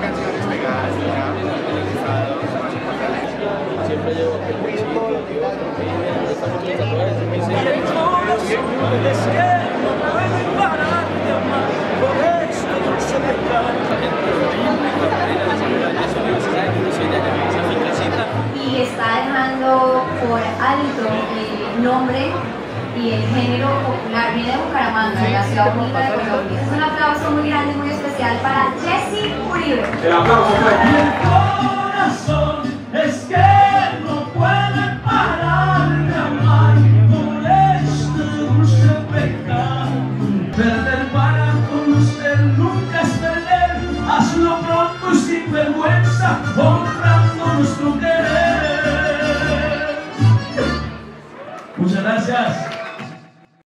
canciones pegadas ya finalizados más importantes. Siempre y el género popular. Viene de Bucaramanga, de la ciudad de Colombia. Es un aplauso muy grande y muy especial para Jesse Uribe. El. Perder para nunca es perder. Hazlo pronto sin vergüenza. Muchas gracias.